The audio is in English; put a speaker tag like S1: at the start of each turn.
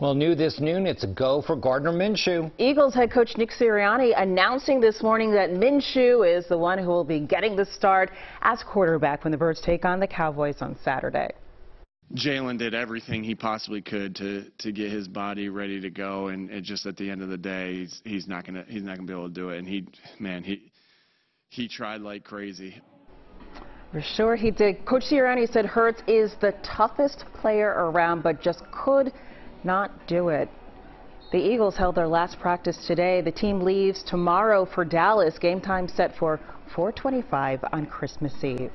S1: Well, new this noon, it's a go for Gardner Minshew.
S2: Eagles head coach Nick Sirianni announcing this morning that Minshew is the one who will be getting the start as quarterback when the Birds take on the Cowboys on Saturday.
S3: Jalen did everything he possibly could to to get his body ready to go, and it just at the end of the day, he's he's not gonna he's not gonna be able to do it. And he, man, he he tried like crazy.
S2: For sure he did. Coach Sirianni said Hurts is the toughest player around, but just could not do it. The Eagles held their last practice today. The team leaves tomorrow for Dallas. Game time set for 425 on Christmas Eve.